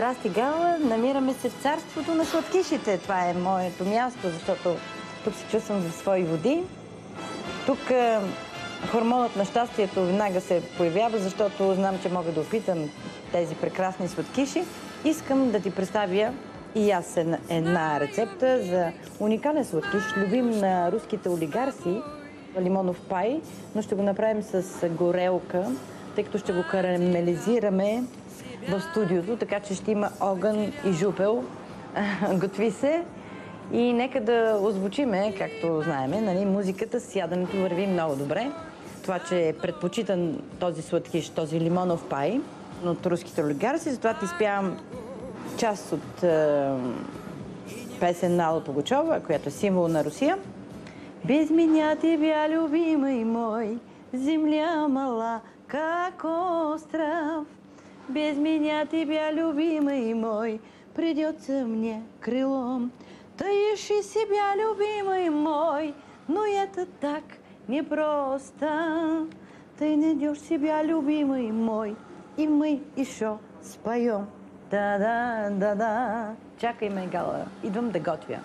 Здрасти, Гала. Намираме се в царството на сладкишите. Това е моето място, защото тук се чувствам за свои води. Тук е, хормонът на щастието веднага се появява, защото знам, че мога да опитам тези прекрасни сладкиши. Искам да ти представя и аз една, една рецепта за уникален сладкиш, любим на руските олигарси, лимонов пай, но ще го направим с горелка, тъй като ще го карамелизираме в студиото, така че ще има огън и жупел. Готви се. И нека да озвучиме, както знаеме, нали, музиката с яденето върви много добре. Това, че е предпочитан този сладкиш, този лимонов пай от руските олигарси, затова ти спявам част от е, песен на Алла Пугачова, която е символ на Русия. Без меня тебя, любимый мой, земля мала, как остров. Без меня тебя, любимый мой, придется мне крылом. Ты ищи себя, любимый мой, но это так непросто. Ты найдешь себя, любимый мой, и мы еще споем. Да-да-да-да. Чакай ме, Гала. Идвам да готвя.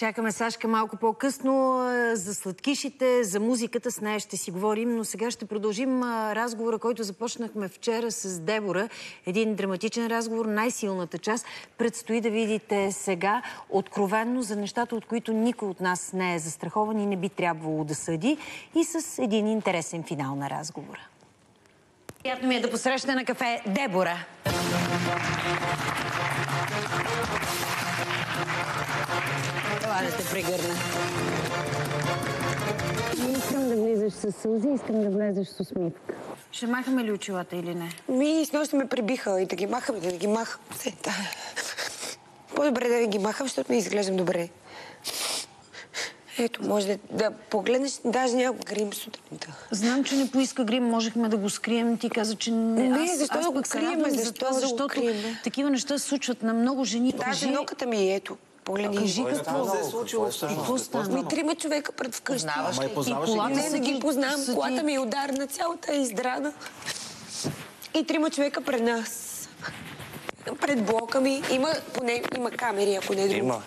Чакаме Сашка малко по-късно за сладкишите, за музиката. С нея ще си говорим, но сега ще продължим разговора, който започнахме вчера с Дебора. Един драматичен разговор, най-силната част. Предстои да видите сега откровенно за нещата, от които никой от нас не е застрахован и не би трябвало да съди. И с един интересен финал на разговора. Приятно ми е да посрещна на кафе Дебора. Това да те прегърна. Не искам да влизаш с сълзи, искам да влезеш с усмивка. Ще махаме ли очилата или не? Ми, с нощ ме прибиха и да ги махам, да ги махам. Е. По-добре да ги махам, защото не изглеждам добре. Ето, може да, да погледнеш, даже няма грим сутринта. Знам, че не поиска грим, можехме да го скрием. Ти каза, че не. Не, аз, защо аз да го крием, защо го защото крием? такива неща се случват на много жени. Даже Кажи- ноката ми е ето. Погледни. Кажи какво се е случило всъщност? Ми трима човека пред вкъщи. Ама и познаваш И ли колата ги? Не, не ги познавам. Колата ми е ударна, цялата е издрана. И трима човека пред нас. Пред блока ми има, поне има камери, ако не е друго. Има.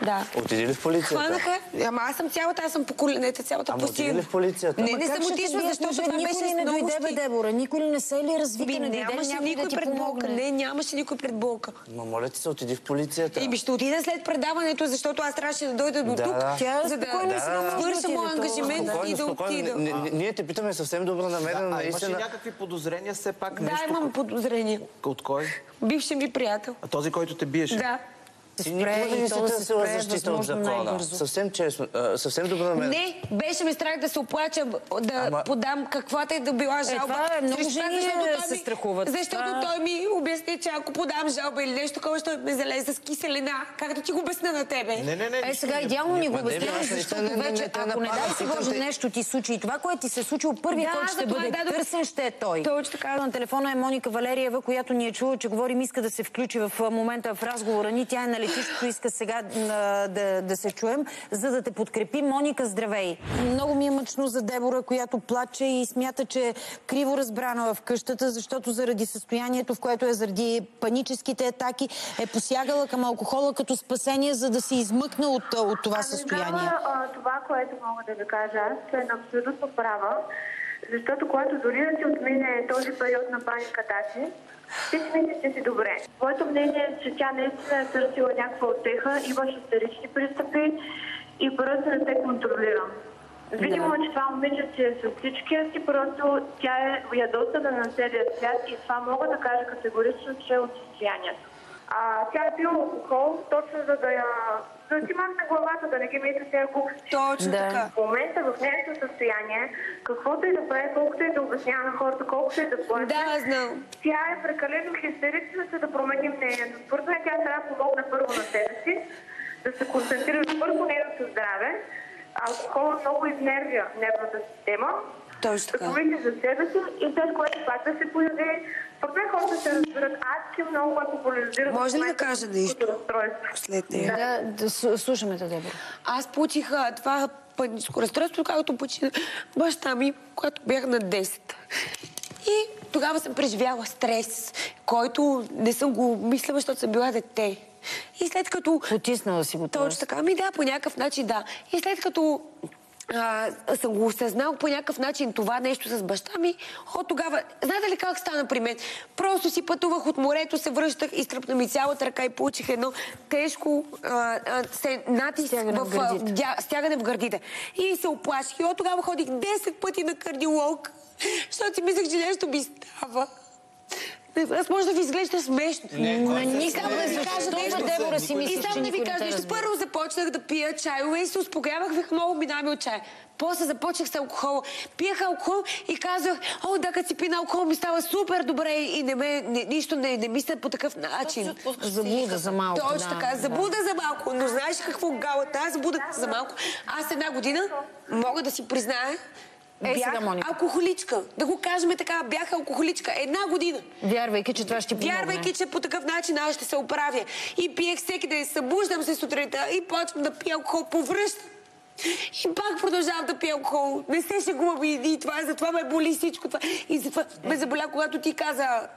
Да. Отиди ли в полицията? Хванаха, ама аз съм цялата, аз съм по коленете, цялата Ама по отиди ли в полицията? Не, не съм отишла, защото това беше ли не с много дойде, бе. Дебора? Никой ли не се ли развика? Би, Не нямаше никой да пред помогне? Не, нямаше никой пред блока. Ма моля ти се, отиди в полицията. И би ще отида след предаването, защото аз трябваше да дойда до Да, тук, да. Тя за да, да, свърша отиде. моя То- ангажимент и да отида. Ние те питаме съвсем добро намерено, А имаше наистина. някакви подозрения все пак Да, имам подозрение. От кой? Бивши ми приятел. А този, който те биеше? Да. Никога спре не и то да се спре защита от закона. Съвсем честно, а, съвсем добро намерено. Не, беше ми страх да се оплача, да Ама- подам каквата и да била жалба. това е, много жени той се ми- страхуват. Защото той ми обясни, че ако подам жалба или нещо такова, ще ме залезе с киселина. Както ти го обясня на тебе. Не, не, не. Е, сега идеално ни го не, обясняваш, защото не- вече, не ако не дай си Боже нещо ти случи и това, което ти се е случило, първият, Да, който ще бъде търсен, ще е той. Точно така. На телефона е Моника Валериева, която ни е чула, че говорим, иска да се включи в момента в разговора ни. Тя е на летището, иска сега а, да, да се чуем, за да те подкрепи. Моника, здравей! Много ми е мъчно за Дебора, която плаче и смята, че е криво разбрана в къщата, защото заради състоянието, в което е заради паническите атаки, е посягала към алкохола като спасение, за да се измъкне от, от това състояние. Ами, да, а, това, което мога да ви кажа аз, е на абсолютно права, защото когато дори да ти отмине този период на паниката си, ти си мислиш, че си добре. Моето мнение е, че тя наистина е търсила някаква отеха, имаше истерични пристъпи и просто не се контролира. Видимо е, че това момиче е с всичкия си, просто тя е ядосана на целия свят и това мога да кажа категорично, че е от състоянието. А, тя е пила алкохол, точно за да я да си махне главата, да не ги мисли сега глупости. Точно Да. така. В момента в нейното състояние, каквото и да прави, колкото и да обяснява на хората, колкото и да плаче, Да, знам. тя е прекалено хистерична, за да промени мнението. Според мен тя трябва да помогне първо на себе си, да се концентрира върху нейното здраве. Алкохолът много изнервя нервната система. Точно Да така. помисли за себе си и след което пак да се появи. Мен хората се разбират адски много, когато популяризират. Може ли да кажа нещо? След нея. Да, да, слушаме те, Дебора. Аз получих а, това паническо разстройство, както почина баща ми, когато бях на 10. И тогава съм преживяла стрес, който не съм го мислила, защото съм била дете. И след като... Потиснала си го. Точно така. Ами да, по някакъв начин да. И след като а, съм го осъзнал по някакъв начин това нещо с баща ми, от тогава... Знаете ли как стана при мен? Просто си пътувах от морето, се връщах, изтръпна ми цялата ръка и получих едно тежко а, а, се, натиск Стягане в в, гърдите. дя, стягане в гърдите. И се оплаших. И от тогава ходих 10 пъти на кардиолог, защото си мислех, че нещо ми става. Аз може да ви изглежда смешно. На никъде Само да ви кажа нещо. Дебора си И мисли, само да ви не кажа нещо. Първо започнах да пия чайове и се успокоявах, вих много минами от чая. После започнах с алкохол. Пиех алкохол и казах, о, да, като си пина алкохол ми става супер добре и не ме, не, нищо не, не мисля по такъв начин. Заблуда за малко. Точно да, така, да. забуда за малко. Но знаеш какво гала тази забуда за малко? Аз една година мога да си призная, Ей, бях сега, Моника. алкохоличка. Да го кажем така, бях алкохоличка. Една година. Вярвайки, че това ще помогне. Вярвайки, че по такъв начин аз ще се оправя. И пиех всеки ден, събуждам се сутринта и почвам да пия алкохол, повръщам. И пак продължавам да пия алкохол. Не се шегувам и, и това, затова ме боли всичко това. И затова ме заболя, когато ти каза...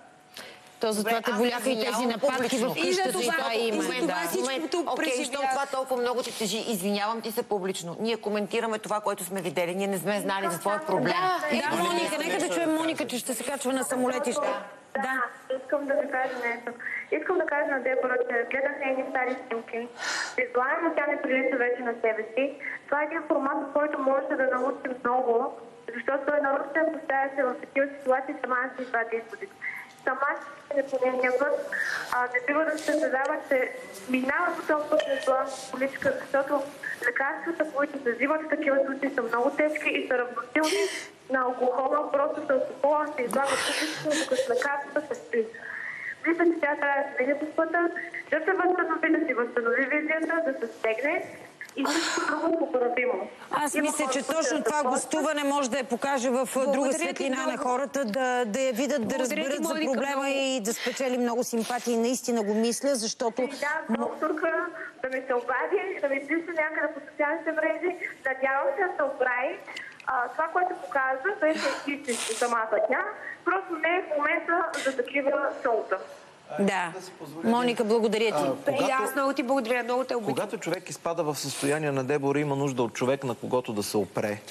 То затова те боляха и тези нападки в къщата и това- това и за това всичкото Окей, това толкова много ти тежи, извинявам ти се публично. Ние коментираме това, което сме видели. Ние не сме знали за твоя проблем. Да, Моника, нека да чуем Моника, че ще се качва на самолетище. Да, искам да ви кажа нещо. Искам да кажа на Дебора, че гледах нейни стари снимки. Визуално тя не прилича вече на себе си. Това е един формат, в който можете да научите много, защото е нарочен поставя се в такива ситуации, сама си извади изводите. Сама ще не по нейния път, а, не бива да се задава, че минава по на зла политика, защото лекарствата, които се взимат в такива случаи са много тежки и са равносилни на алкохола, просто с алкохола се излага публично, докато лекарствата се спи. Мисля, че тя трябва да се види по пътя, да се възстанови, да си възстанови визията, да се стегне и всичко друго поправимо. Аз Има мисля, че точно това гостуване може да я покаже в друга Благодаря ти светлина на хората, да, да я видят, да Благодаря разберат за проблема и да спечели много симпатии. Наистина го мисля, защото... Да, докторка, да ми се обади, да ми пише някъде по социалните мрежи. Надявам се да се оправи. А, това, което показва, беше истинско самата тя. Просто не е в момента за такива шоута. Да. Моника, благодаря ти. И аз много ти благодаря, много те обичам. Когато човек изпада в състояние на Дебора, има нужда от човек, на когото да се опре.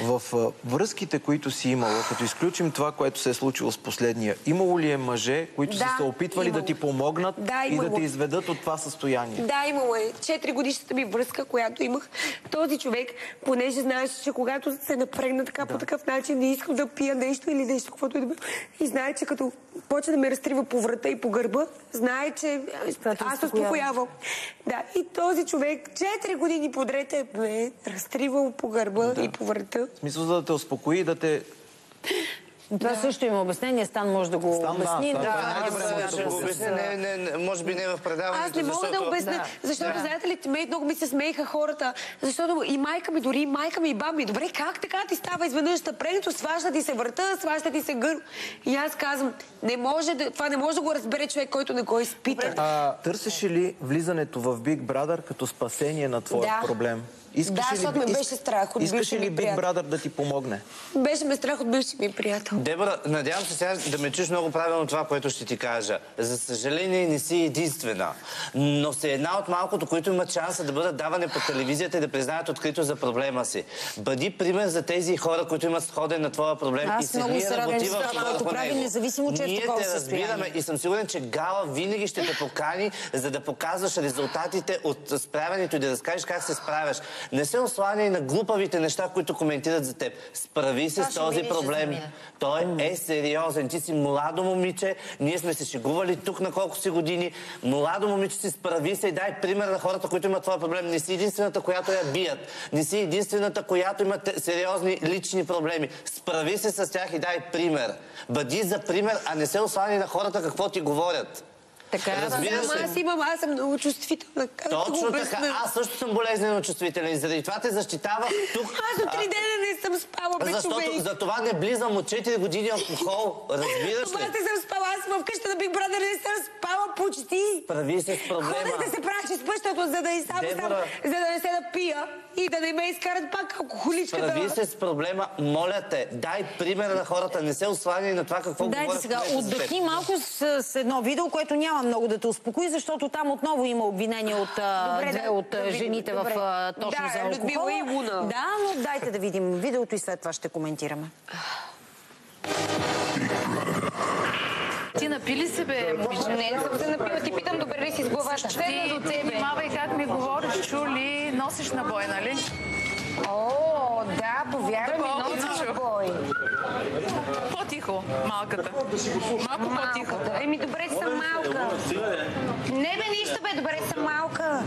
В връзките, които си имала, като изключим това, което се е случило с последния, имало ли е мъже, които Да, са се опитвали имало. да ти помогнат Да, и да те изведат от това състояние? Да, имало е. Четири годишната ми връзка, която имах. Този човек, понеже знаеше, че когато се напрегна така по такъв начин, не искам да пия нещо или нещо, каквото и да било. И знае, че като почне да ме разтрива по врата и по гърба, знае, че те аз се успокоява. успокоявам. Да, и този човек четири години подред е ме разтривал по гърба и по врата. В смисъл за да те успокои и да те... Това също има обяснение. Стан може да го Стан, да, обясни. Да, аз може да ще го обясня, не, не, не, може би не в предаването, Аз не мога защото... да обясня, защото знаете ли, ме, много ми се смееха хората, защото и майка ми, дори и майка ми и баба ми, добре, как така ти става изведнъж напрегнато, сваща ти се врата, сваща ти се гър. И аз казвам, не може да, това не може да го разбере човек, който не го изпита. А, търсеше ли влизането в Big Brother като спасение на твоя Да. проблем? Да, ли защото ме беше страх от бившия ли Big. Brother да ти помогне? Беше ме страх от бивши ми приятел. Дебора, надявам се сега да ме чуеш много правилно това, което ще ти кажа. За съжаление не си единствена, но си една от малкото, които имат шанса да бъдат давани по телевизията и да признаят открито за проблема си. Бъди пример за тези хора, които имат сходен на твоя проблем Аз и се много ние се радвам, че това, прави, независимо, че е в Ние такова те разбираме и съм сигурен, че Гала винаги ще те покани, за да показваш резултатите от справянето и да разкажеш как се справяш. Не се осланяй на глупавите неща, които коментират за теб. Справи се с този проблем. Той е сериозен. Ти си младо момиче. Ние сме се шегували тук на колко си години. Младо момиче си справи се и дай пример на хората, които имат твой проблем. Не си единствената, която я бият. Не си единствената, която има сериозни лични проблеми. Справи се с тях и дай пример. Бъди за пример, а не се ослани на хората какво ти говорят. Така, Разбира Ама се. аз имам, аз съм много чувствителна. Как да Точно така. Аз също съм болезнено чувствителен и заради това те защитавах тук. Аз от три дена не съм спала, бе, Защото човек. за това не близам от 4 години алкохол. Разбираш Това ли? не съм спала. Аз в къщата на Big Brother не съм спала почти. Прави се с проблема. Ходех да се правя, че защото за да и сам, сам, Дебора. за да не се напия и да не ме изкарат пак алкохоличката. Прави се с проблема. Моля те, дай пример на хората. Не се осланяй на това какво Дайте говорят сега, отдъхни малко с, с едно видео, което няма много да те успокои, защото там отново има обвинения от Добре, две да, от да жените добре. в а, точно Да, за алкохола. Людмила и Луна. Да, но дайте да видим видеото и след това ще коментираме. Ти напили се, бе, момиче? Не, не съм се напила. Ти питам, добре ли си с главата? Ти внимавай как ми говориш, чули, носиш набой, нали? О, да, повярвай ми, Дълбоко много чух. бой. По-тихо, малката. Малко по-тихо. Еми, добре, съм малка. Не бе, нищо бе, добре съм малка.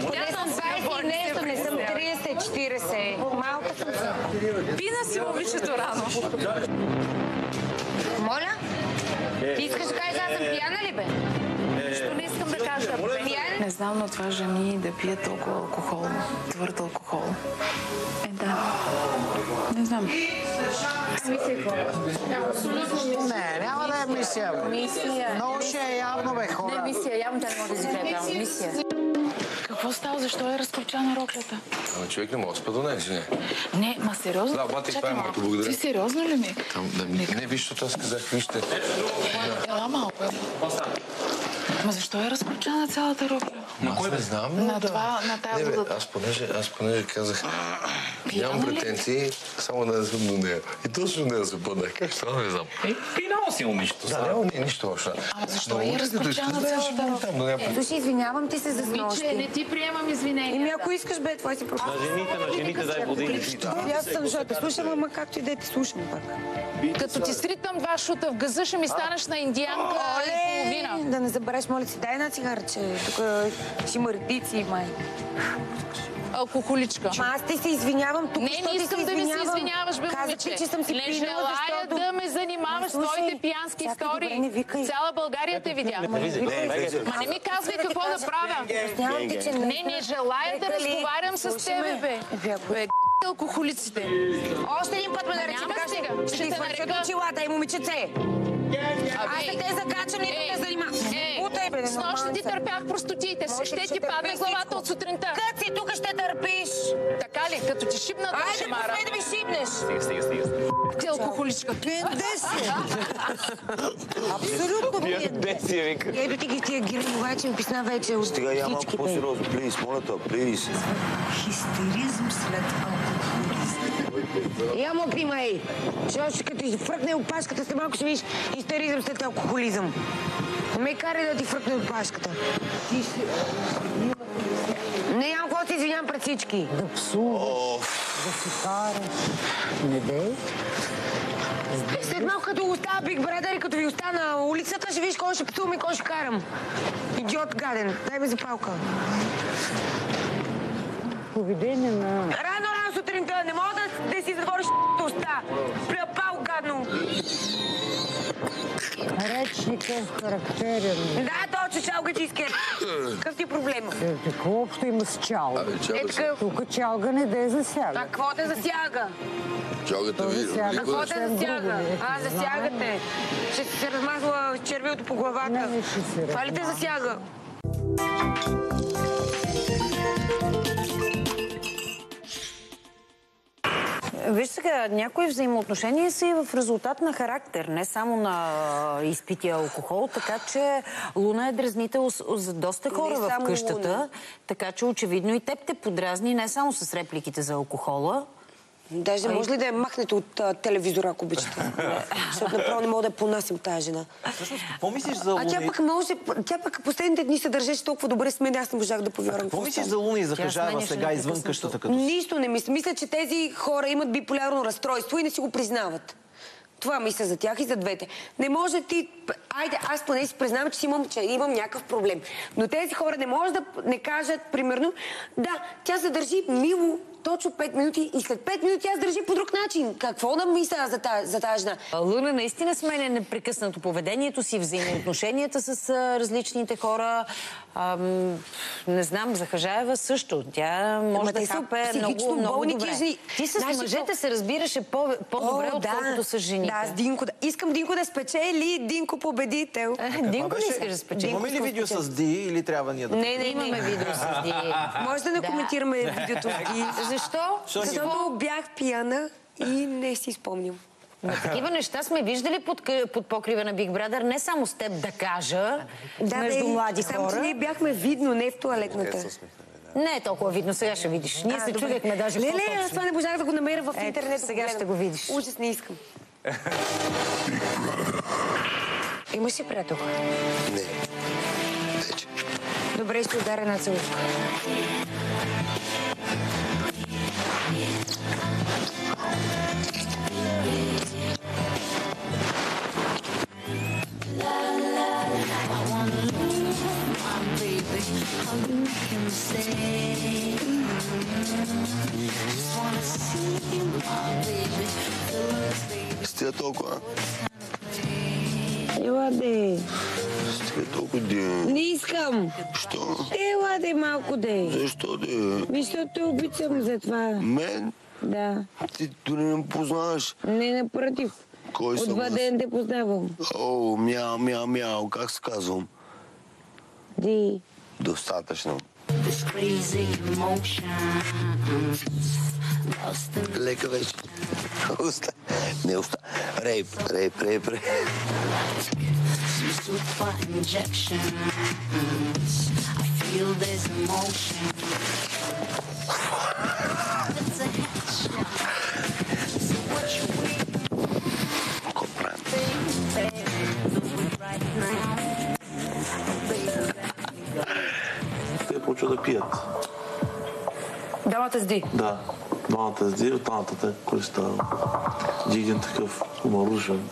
Поне съм 20 и нещо, не съм 30-40. Малка съм. Пина си момичето рано. Моля? Ти искаш да кажеш, аз съм пияна ли бе? Нищо не искам да кажа. Пияна? Не знам на това жени да пият толкова алкохол, твърд алкохол. Е, да. Не знам. Не, няма да е мисия. Мисия. Много ще е явно, бе, Не, хора. мисия, явно тя не може да изиграе право. Мисия. Какво става? Защо е разкопчана роклята? Ама човек не може да спа до нея, извиня. Не, ма сериозно? Да, бати, това е моето, благодаря. Ти сериозно ли ми? Там, да ми... Не, виж, защото аз казах, вижте. Ела малко. Ма защо е разкопчана цялата рокля? На кой не знам, На да. това, на тази Не, бе, аз понеже, аз понеже казах, Пияна нямам претенции, само да не съм до нея. И точно нея се паднах. Как стана, не знам. Е, пинал си момичето. Да, няма не, нищо общо. Ама защо е излезе, цялата там. Слушай, извинявам ти се за Момиче, снощи. не ти приемам извинения. Еми, ако искаш, бе, твой си проблем. На жените, на жените дай води. Аз съм, защото слушам, ама както и да те слушам пак. Като ти сритам два шута в газа, ще ми станеш на индианка и половина. Да не забравяш, моля си, дай една цигара, че тук ще има редици, май. Алкохоличка. Ма аз ти се извинявам тук, Не, не искам да ми се извиняваш, бе, Казах момиче. че съм си не пинала, желая защото... да ме занимаваш с твоите пиянски чакай, истории. добре, не викай. Цяла България те видя. Ма не ми казвай какво да правя. Не, не желая да разговарям с тебе, бе. Алкохолиците. Още един път ме нарече Няма така, стига. ще, ще те нарека. очилата и момичеце. Аз не те закачам, нито те занимавам. С нощ ти търпях простотиите. Ще ти шибна Айде, шамара. посмей да ми шибнеш. Ти алкохоличка. Абсолютно ми е Деси, вика. Ето ти ги тия гирливачи ми писна вече от Стига я малко по-сериозно, плиз, моля те, плиз. Хистеризм след алкохолизъм. Я му примай. Ще още като ти фръкне опашката, след малко ще видиш истеризъм след алкохолизъм. Не ме карай да ти фръкне опашката. Не, какво да се извинявам пред всички. Да псуваш, да си караш. Не дей. След малко като остава Big Brother и като ви остана на улицата, ще видиш кой ще пътувам и кой ще карам. Идиот гаден. Дай ми запалка. Поведение на Рано, рано сутринта. Не мога да, да си затвориш уста. Пляпал гадно. речника характерен. Да, чалга ти иска. Какъв ти проблем? Е, Какво общо има с чалга? Е. Тук чалга не да А засяга. какво те засяга? Чалгата ви. А какво те засяга? не А, засягате. Ще се размазала червилото по главата. Не, ще се Това ли те размазва. засяга? Виж сега, някои взаимоотношения са и в резултат на характер, не само на изпития алкохол, така че Луна е дразнител за доста хора в къщата, Луна. така че очевидно и теб те подразни не само с репликите за алкохола. Даже може ли да я махнете от а, телевизора, ако обичате? Защото направо не мога да я понасям тази жена. Какво мислиш за А тя Луни? пък може, тя пък последните дни се държеше толкова добре с мен, аз не можах да повярвам. Какво мислиш за Луни и за сменяше сега извън къщата като? Нищо не мисля. Мисля, че тези хора имат биполярно разстройство и не си го признават. Това мисля за тях и за двете. Не може ти... Айде, аз поне си признавам, че имам, че имам някакъв проблем. Но тези хора не може да не кажат, примерно, да, тя се държи мило точно 5 минути и след 5 минути аз държи по друг начин. Какво да мисля за тази, за тази жена? Луна наистина сменя непрекъснато поведението си, взаимоотношенията с а, различните хора. Ам, не знам, за Хажаева също. Тя може Ама да хапе много, много добре. жени. Ти с Значи, мъжете то- се разбираше по, по-добре, О, отколкото с жените. Да, с Динко. да- Искам Динко да спечели, Динко победител. Е, Динко ли искаш да спечели? Имаме ли видео с Ди или трябва ние да... Не, не, Имаме не. видео с Ди. Може да не Да. коментираме видеото с Ди. Защо? Защото бях пияна и не си спомням. Но такива неща сме виждали под, под покрива на Big Brother, не само с теб да кажа, между бе, млади само, че хора. ние бяхме видно, не в туалетната. Не е толкова видно, сега ще видиш. Ние А, се добре. чудехме даже Не, не, по-точно. аз това не можах да го намеря в Ето, интернет. сега ще го видиш. Ужас, не искам. Имаш ли приятел? Не. Вече. Добре, ще ударя на целувка. Стига толкова. Ела де. Стига толкова де. Не искам. Що? Ела де малко де. Защо де? Защото те обичам за това. Мен? Да. Ти дори не ме познаваш. Не, напротив. Кой От съм ден те познавам. О, мяу, мяу, мяу. Как се казвам? Ди. Достатъчно. Лека вече. Уста. Не уста. Рейп, рейп, рейп, рейп. Какво Те почва да пият. Дамата с Ди. Да. Двамата с Ди, от двамата кой става. Диган такъв уморушен.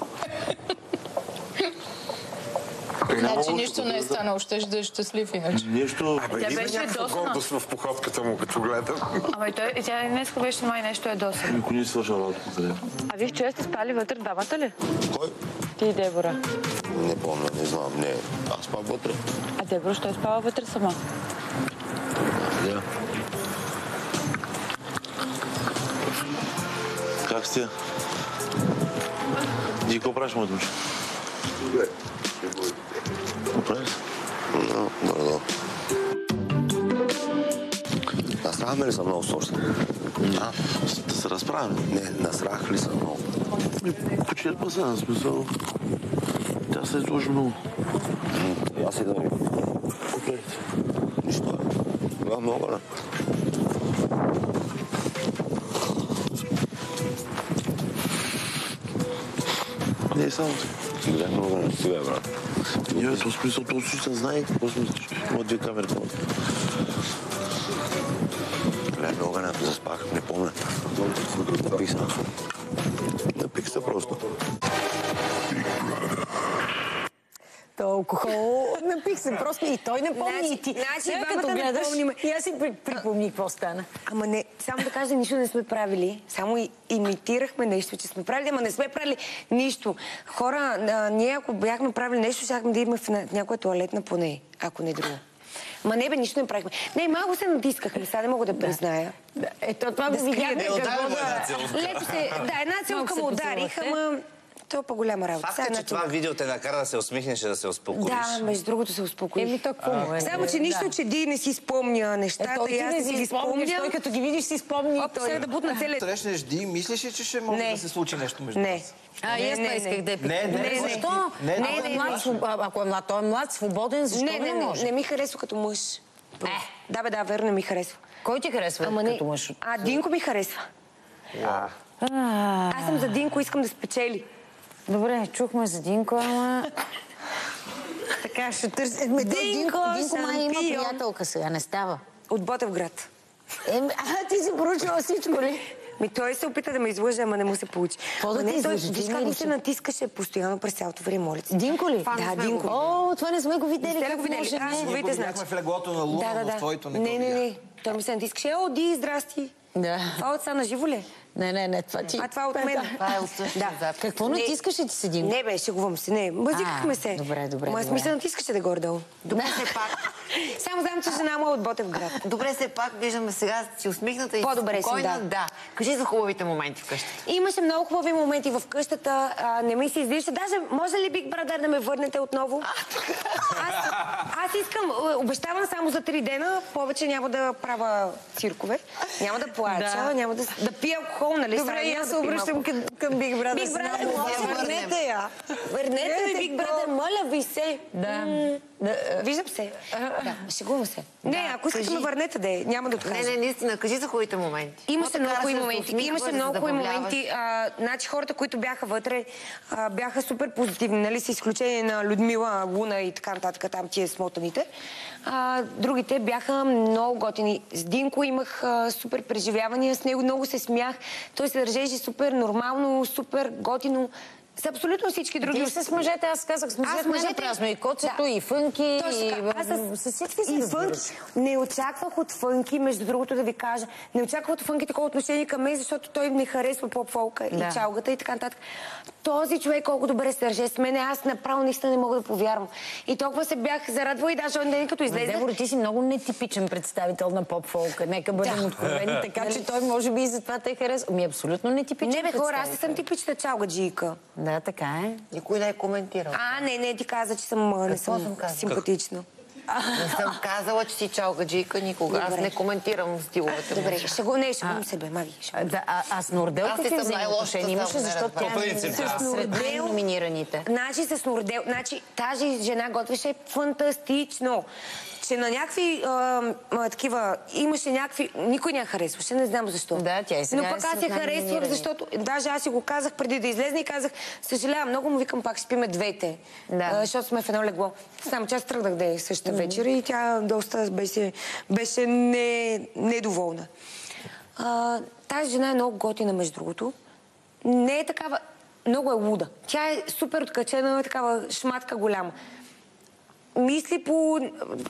Значи нищо не е станало, ще да е щастлив иначе. Нещо... Тя беше досна. в походката му, като гледам. Ама той, тя днес беше май нещо е досна. Никой не свърша работа къде. А вие вчера сте спали вътре двамата ли? Кой? Ти и Дебора. Не помня, не знам, не. Аз спам вътре. А Дебора ще е спала вътре сама. Да. Как сте? Ди, какво правиш, моят момче? Добре. Какво правиш? No, горе-долу. Насрахме ли са много с още? А? Да се разправим. Не, насрах ли са много? Почерпа се, на смисъл. Тя се изложи много. И аз и да ми. Окей. Нищо. Това много, не? Не е само ти. Бля, много, не. Сега, брат. Не, в смисъл, то си се знае какво смислиш. Има две камери. това. Бля, много, не. Заспах, не помня. Напих се. Напих се просто. То алкохол, напих се просто и той не помни Значи- и ти. значи като не гледаш, помним. и аз си при- припомни какво стана. Ама не, само да кажа, нищо не сме правили. Само и, имитирахме нещо, че сме правили, ама не сме правили нищо. Хора, а, ние ако бяхме правили нещо, щяхме да имаме в на- някоя туалетна поне, ако не друго. Ма не бе, нищо не правихме. Не, малко се натискахме, сега не мога да призная. Ето, това да го видяхме какво какво да... Леко се, да, една целка му ударих, ама то е по-голяма работа. Факт е, че една това видео те накара да се усмихнеш и да се успокоиш. Да, между другото се успокоих. Еми, то какво му е? Само, че нищо, Да. че Ди не си спомня нещата, и аз не не си ги спомняш, спомня. той като ги видиш си спомни и Оп, той. сега да бутна целият... Срещнеш Ди, мислиш ли, че ще може Не. да се случи нещо между Не. вас? А, и аз Не, това не, исках не. да е Не, не, не, Защо? не, Ако не, е не, млад, не. Ако е млад, той е млад, свободен, защо Не, не, не, може? не ми харесва като мъж. Е. Да, бе, да, верно не ми харесва. Кой ти харесва Ама не. като мъж? А, Динко ми харесва. Аз съм за Динко, искам да спечели. Добре, чухме за Динко, ама... Така ще търси... Ме, той Динко, Динко май има приятелка сега, не става. От Ботевград. Еми, а, ти си поручила всичко ли? Ми той се опита да ме излъже, ама не му се получи. Какво да той? Ти Виж има как се натискаше постоянно през цялото време, моля ти. Динко ли? Да, Динко. О, това не сме го видели. Не сте го видели? може, Аз не. го видяхме значи. в леглото на Луна, Да, да, в да. твоето не Не, не, не. Той ми се натискаше. О, Ди, здрасти. Да. Това от са на живо ли? Не, не, не, това ти... А това от мен. Това е от същия Да. запис. Какво натискаш и ти седим? Не, бе, шегувам се. Не, мазикахме А, се. добре, добре, Ма смисъл натискаше да горе-долу. Добре, все пак. Само знам, че жена му е от Ботев град. Добре, все пак виждаме сега си усмихната и По-добре си, спокойна. да. да. Кажи за хубавите моменти вкъщи. Имаше много хубави моменти в къщата. А, не ми се издиша. Даже може ли Big Brother да ме върнете отново? Аз, аз искам, е, обещавам само за три дена, повече няма да правя циркове, няма да плача, Да. няма да, да пия алкохол, нали? Добре, Сега и няма аз се обръщам към, към Big Brother. Big Brother, върнете я. Върнете ми Big Brother, моля ви се. Да. Да, Виждам се. Да, шегувам се. Не, ако искате кажи. ме върнете да е, няма да Не, откажа. не, наистина, кажи за хубавите моменти. Имаше много хубави моменти. Имаше много хубави моменти. Значи хората, които бяха вътре, бяха супер позитивни, нали, с изключение на Людмила, Луна и така нататък, там тия смотаните. Другите бяха много готини. С Динко имах супер преживявания, с него много се смях. Той се държеше супер нормално, супер готино. С абсолютно всички други. Ти с мъжете, аз казах с мъжете, не на празно. И коцето, и фънки, Точно и. Аз с всички се и фънки. Не очаквах от фънки, между другото да ви кажа, не очаквах от фънки такова отношение към мен, защото той не харесва поп-фолка Да. и чалгата и така нататък. Този човек колко добре се държи с мен, аз направо наистина не мога да повярвам. И толкова се бях зарадвала и даже он ден като излезе. Дебора, ти си много нетипичен представител на поп-фолка. Нека бъдем Да. откровени, така че той може би и затова те харесва. Ми абсолютно нетипичен Не бе хора, аз съм типична чалгаджийка. Да, така е. Никой не е коментирал. А, не, не, ти каза, че съм, не съм съм казала? симпатична. Не съм казала, че си чалгаджийка никога. Аз Добре. не коментирам стиловете му. Добре, ще го, не, ще го себе, маги. ще Да, а, а с Нордел Аз съм взаимоотношения най-лошата имаше, защото тя е да. С Нордел- номинираните. Значи с Нордел, значи тази жена готвеше фантастично. Че на някакви а, а, такива, имаше някакви, никой не я харесваше, не знам защо. Да, тя и сега Но е пък аз сред я харесвах, защото даже аз си го казах преди да излезне и казах, съжалявам, много му викам пак, спиме двете. Да. А, защото сме в едно легло. Само че аз тръгнах да е същата вечер и тя доста беше, беше не, недоволна. А, тази жена е много готина, между другото. Не е такава... Много е луда. Тя е супер откачена, е такава шматка голяма. Мисли по...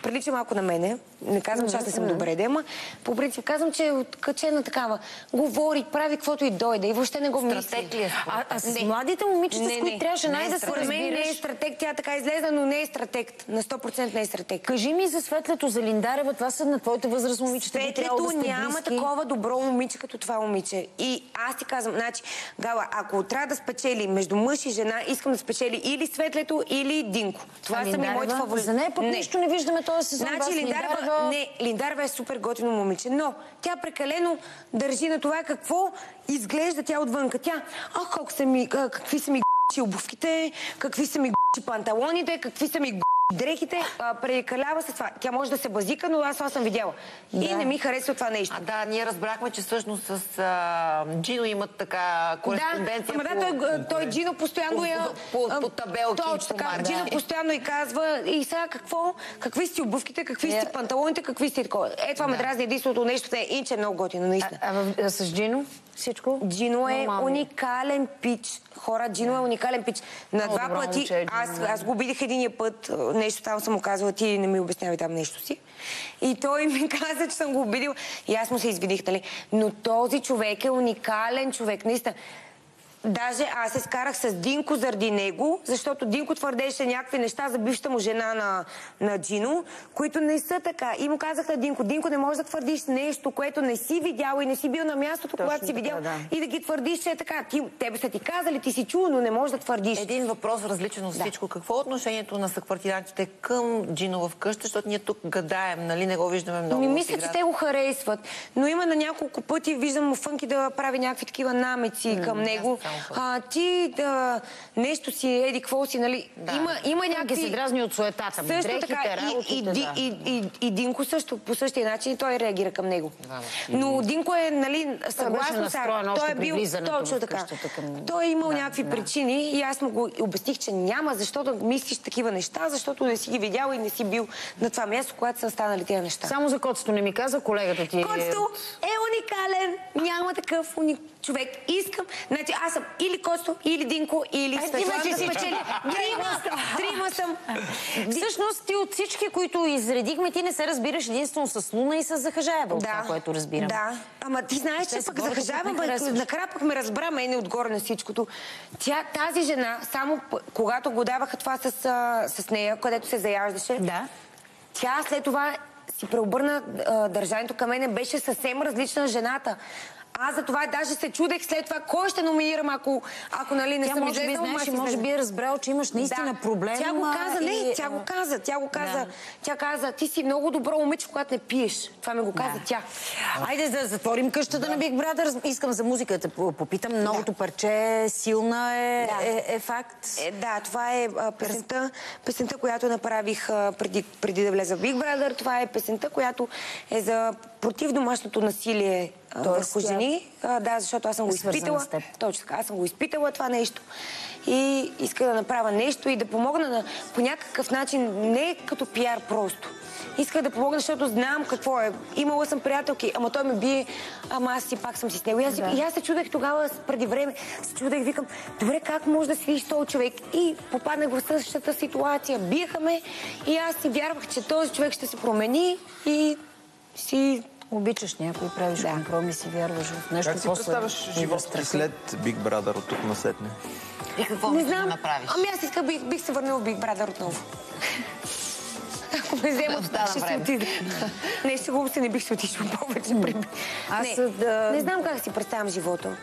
Прилича малко на мене. Не казвам, че аз не съм добре, да, ама по принцип казвам, че е откачена такава. Говори, прави каквото и дойде и въобще не го мисли. Е А, а с Не. младите момичета, Не, с които трябваше е най да се мен не е стратег, тя така излезе, но не е стратег. На 100% не е стратег. Кажи ми за Светлето, за Линдарева, това са на твоята възраст момичета. Светлето да няма такова добро момиче като това момиче. И аз ти казвам, значи, Гала, ако трябва да спечели между мъж и жена, искам да спечели или Светлето, или Динко. Това А са ми моите фаворити. За нея пък нищо не виждаме този сезон. Значи Бас, Линдарева, Линдарева- не, Линдарева е супер готино момиче, но тя прекалено държи на това какво изглежда тя отвънка. Тя, ах, колко са ми, какви са ми обувките, какви са ми панталоните, какви са ми дрехите, а, прекалява с това. Тя може да се базика, но аз това съм видяла. И не ми харесва това нещо. А да, ние разбрахме, че всъщност с а, Джино имат така кореспонденция да, ама по... да, той, той Джино постоянно я... по, по, а, по табелки. Точно по така. марки. Джино постоянно и казва, и сега какво? Какви си обувките, какви си панталоните, какви си такова. Е, това ме дразни единственото нещо, те е инче е много готино, наистина. А, в- а с Джино всичко? Джино е Нормално. уникален пич. Хора, Джино е уникален пич. На Много два пъти, момче е аз, аз го видях единия път, а, нещо там съм му казала, ти не ми обяснявай там нещо си. И той ми каза, че съм го обидила. И аз му се извиних, нали? Но този човек е уникален човек, наистина. Даже аз се скарах с Динко заради него, защото Динко твърдеше някакви неща за бившата му жена на, на Джино, които не са така. И му казах на Динко, Динко, не можеш да твърдиш нещо, което не си видял и не си бил на мястото, когато си така, видял. да. И да ги твърдиш, че е така. Ти, тебе са ти казали, ти си чул, но не можеш да твърдиш. Един въпрос различен от всичко. Какво е отношението на съквартирантите към Джино в къща, защото ние тук гадаем, нали, не го виждаме много. Ми мисля, че те го харесват. Но има на няколко пъти, виждам му Фънки да прави някакви такива намеци към него. А, ти да нещо си, еди, какво си, нали? Има, има Фънки някакви... се дразни от суетата Също дрехите, така, и, и, работите, Ди- да. и, и, и Динко също по същия начин той реагира към него. Но Динко е, нали, съгласно с настроен още Той е бил точно така. към- Той е имал Да, някакви да. причини и аз му го обясних, че няма защо да мислиш такива неща, защото не си ги видял и не си бил на това място, когато са станали тези неща. Само за котството не ми каза колегата ти. Котсто е уникален. Няма такъв уник... човек. Искам. Значи, аз съм или Косто, или Динко, или Ай, Светлана. всички. спечели. Трима, трима съм. Всъщност ти от всички, които изредихме, ти не се разбираш единствено с Луна и с Захажаева, от това, което разбирам. Да. Ама ти знаеш, че пък харесваш. накрая пък ме разбра мене отгоре на всичкото. Тя, тази жена, само когато го даваха това с, с нея, където се заяждаше, да. тя след това си преобърна а, държанието към мене, беше съвсем различна жената. Аз за това даже се чудех след това кой ще номинирам, ако, ако нали, не Тя съм може би знаеш и може би е разбрал, че имаш наистина проблем. Тя го каза, не, и, тя го каза, тя го каза. Да. Тя каза, ти си много добро момиче, когато не пиеш. Това ми го каза Да. тя. Айде да затворим къщата на Big Brother. Искам за музиката да попитам. Новото парче силна е, Да. е, е факт. Е, да, това е а, песента, песента, която направих а, преди, преди да влеза в Big Brother. Това е песента, която е за против домашното насилие Тоест върху жени. А, да, защото аз съм го е изпитала. Точно така, аз съм го изпитала това нещо. И иска да направя нещо и да помогна на, по някакъв начин, не като пиар просто. Иска да помогна, защото знам какво е. Имала съм приятелки, ама той ме бие, ама аз си пак съм си с него. И аз, Да. и аз се чудех тогава, преди време, се чудех, викам, добре, как може да седиш с този човек? И попаднах в същата ситуация. Биеха ме и аз си вярвах, че този човек ще се промени и си... Обичаш някой, правиш компромиси, вярваш в нещо. Как си представяш живота след Big Brother от тук насетне? И какво не знам. да направиш? Ами аз исках, бих, бих се върнала в Big Brother отново. Ако ме вземат, Остана ще си отида. Не, сигурно се не бих се отишла повече. при- Аз, не, да- не знам как си представям живота.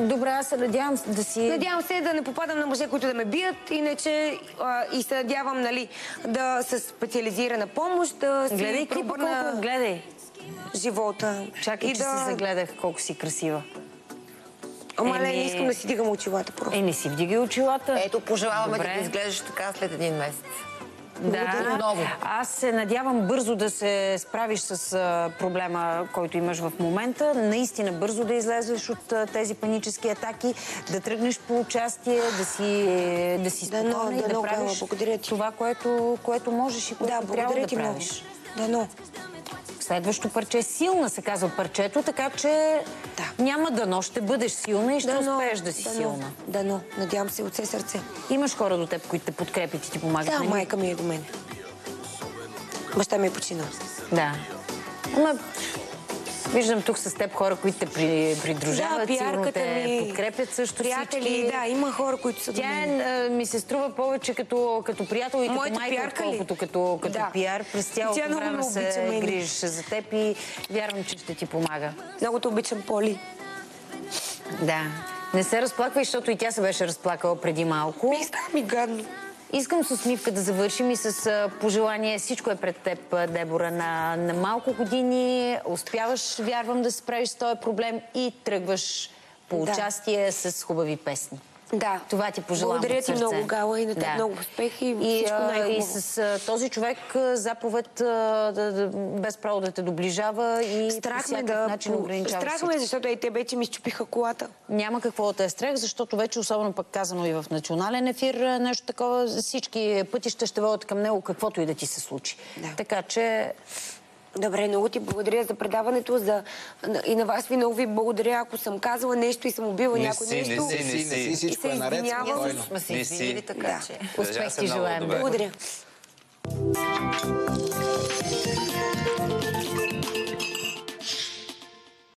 Добре, аз се надявам да си... Надявам се да не попадам на мъже, които да ме бият, иначе а, и се надявам, нали, да се специализирана помощ, да си Гледай колко... Гледай. живота. Чакай, и че да... се загледах колко си красива. Ама не, Еми- не искам да си дигам очилата просто. Е, не си вдигай очилата. Ето, пожелаваме Добре. да изглеждаш така след един месец. Да, Отново. аз се надявам бързо да се справиш с а, проблема, който имаш в момента. Наистина бързо да излезеш от а, тези панически атаки, да тръгнеш по участие, да си, да си спокойна и да дано, правиш Гала, благодаря ти. това, което, което можеш и което Да, трябва да ти много. правиш. Следващо парче силна се казва парчето, така че няма дано, ще бъдеш силна и ще Дано, успееш да си дано, силна. Дано, надявам се от все сърце. Имаш хора до теб, които те подкрепят и ти помагат. Да, нали? майка ми е до мен. Баща ми е починал. Да. Ама, виждам тук с теб хора, които те при, придружават, Да, сигурно те ми, подкрепят също приятели, всички. да, има хора, които са Тя е, ми се струва повече като, като приятел и като Моята майка, пиарка ли? отколкото като, като Да. пиар. През цялото Тя време се грижеше за теб и вярвам, че ще ти помага. Много те обичам, Поли. Да. Не се разплаквай, защото и тя се беше разплакала преди малко. Ми става ми гадно. Искам с усмивка да завършим и с пожелание. Всичко е пред теб, Дебора. На, на малко години успяваш, вярвам, да се справиш с този проблем и тръгваш по Да. участие с хубави песни. Да. Това ти пожелавам Благодаря ти много, Гала, и на теб Да. много успех и, И, всичко най-хубаво. и с а, този човек заповед а, да, да, без право да те доближава и Страх ме да... начин ограничава Страх ме, защото и те вече ми щупиха колата. Няма какво да те е страх, защото вече, особено пък казано и в национален ефир, нещо такова, всички пътища ще водят към него, каквото и да ти се случи. Да. Така че Добре, много ти благодаря за предаването за... и на вас ви много ви благодаря, ако съм казала нещо и съм убила Не някой си, не нещо. си, не си. Всичко И е се наред, извинявам. спокойно. Сме се Не си. извинили, така Да. че... Успех ти желаем. Благодаря.